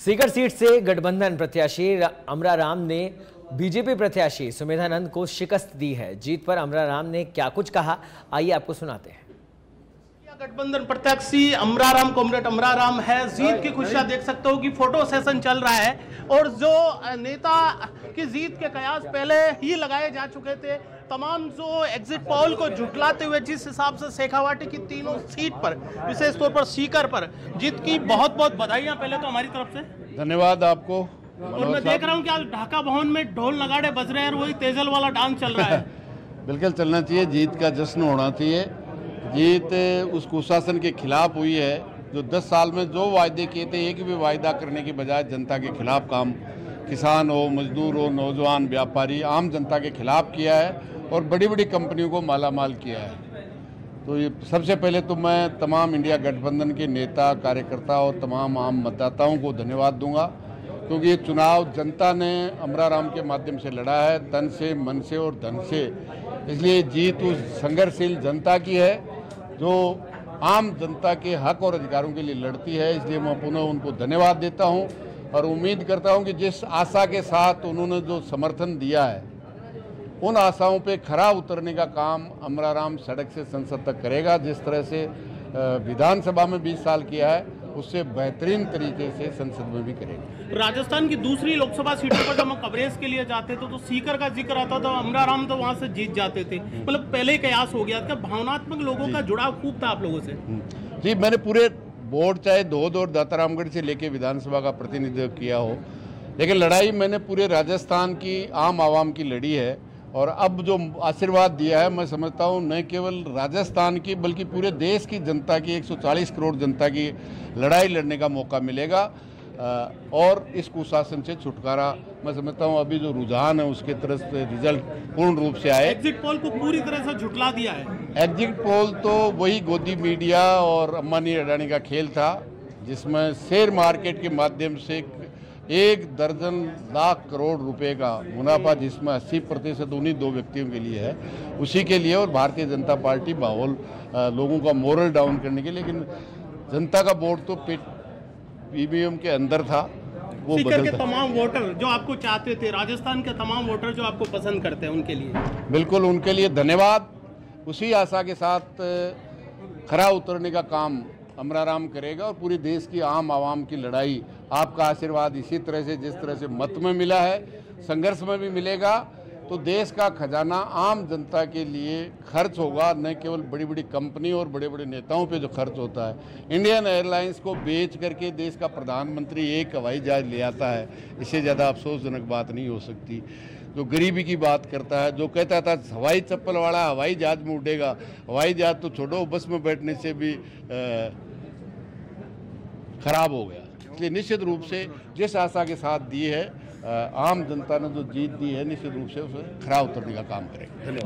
Sikar seat से गठबंधन प्रत्याशी अमरा राम ने बीजेपी प्रत्याशी सुमेधानंद को शिकस्त दी है। जीत पर अमरा राम ने क्या कुछ कहा? आइए आपको सुनाते हैं। गठबंधन प्रत्याशी अमराराम कॉमरेड अमराराम है। जीत की खुशियाँ देख सकते हो कि फ़ोटो सेशन चल रहा है और जो नेता की जीत के कयास पहले ही लगाए जा चुके थे तमाम जो एग्जिट पोल को झुटलाते हुए जिस हिसाब से शेखावाटी की तीनों सीट पर विशेष तौर पर सीकर पर जीत की बहुत बहुत बधाइयाँ पहले तो हमारी तरफ़ से। धन्यवाद आपको। और मैं देख रहा हूँ कि आज ढाका भवन में ढोल नगाड़े बज रहे हैं और वही तेजल वाला डांस चल रहा है। बिल्कुल चलना चाहिए जीत का जश्न होना चाहिए। जीत उस कुशासन के खिलाफ हुई है, जो 10 साल में जो वायदे किए थे, एक भी वायदा करने के बजाय जनता के खिलाफ काम, किसान हो, मजदूर हो, नौजवान, व्यापारी, आम जनता के खिलाफ किया है और बड़ी बड़ी कंपनियों को माला माल किया है। तो ये सबसे पहले तो मैं तमाम इंडिया गठबंधन के नेता, कार्यकर्ता और तमाम आम मतदाताओं को धन्यवाद दूँगा, क्योंकि ये चुनाव जनता ने अमरा राम के माध्यम से लड़ा है तन से, मन से और धन से। इसलिए जीत उस संघर्षशील जनता की है जो आम जनता के हक और अधिकारों के लिए लड़ती है, इसलिए मैं पुनः उनको धन्यवाद देता हूँ और उम्मीद करता हूँ कि जिस आशा के साथ उन्होंने जो समर्थन दिया है, उन आशाओं पे खरा उतरने का काम अमराराम सड़क से संसद तक करेगा। जिस तरह से विधानसभा में 20 साल किया है उससे बेहतरीन तरीके से संसद में भी करेंगे। राजस्थान की दूसरी लोकसभा सीटों पर जब हम कवरेज के लिए जाते थे तो सीकर का ज़िक्र आता था अमराराम तो वहाँ से जीत जाते थे। मतलब पहले ही कयास हो गया था। भावनात्मक लोगों का जुड़ाव खूब था आप लोगों से। हम्म। जी मैंने पूरे बोर्ड चाहे दो दो दातारामगढ़ से लेके विधानसभा का प्रतिनिधित्व किया हो लेकिन लड़ाई मैंने पूरे राजस्थान की आम आवाम की लड़ी है। और अब जो आशीर्वाद दिया है मैं समझता हूँ न केवल राजस्थान की बल्कि पूरे देश की जनता की 140 करोड़ जनता की लड़ाई लड़ने का मौका मिलेगा। और इस कुशासन से छुटकारा मैं समझता हूँ अभी जो रुझान है उसके तरफ़ से रिज़ल्ट पूर्ण रूप से आए। एग्जिट पोल को पूरी तरह से झुटला दिया है। एग्जिट पोल तो वही गोदी मीडिया और अम्बानी अडानी का खेल था जिसमें शेयर मार्केट के माध्यम से एक दर्जन लाख करोड़ रुपए का मुनाफा जिसमें 80 प्रतिशत उन्हीं दो व्यक्तियों के लिए है उसी के लिए और भारतीय जनता पार्टी माहौल लोगों का मोरल डाउन करने के लिए। लेकिन जनता का वोट तो ईवीएम के अंदर था वो के तमाम वोटर जो आपको चाहते थे राजस्थान के तमाम वोटर जो आपको पसंद करते हैं उनके लिए। बिल्कुल उनके लिए धन्यवाद। उसी आशा के साथ खरा उतरने का काम अमराराम करेगा और पूरे देश की आम आवाम की लड़ाई आपका आशीर्वाद इसी तरह से, जिस तरह से मत में मिला है, संघर्ष में भी मिलेगा। तो देश का खजाना आम जनता के लिए खर्च होगा, न केवल बड़ी बड़ी कंपनी और बड़े बड़े नेताओं पे जो खर्च होता है। इंडियन एयरलाइंस को बेच करके देश का प्रधानमंत्री एक हवाई जहाज़ ले आता है। इससे ज़्यादा अफसोसजनक बात नहीं हो सकती। जो गरीबी की बात करता है, जो कहता था, हवाई चप्पल वाला हवाई जहाज़ में उड़ेगा हवाई जहाज़ तो छोड़ो, बस में बैठने से भी खराब हो गया। इसलिए निश्चित रूप से जिस आशा के साथ दी है आम जनता ने जो जीत दी है, निश्चित रूप से उसे खराब उतरने का काम करेंगे।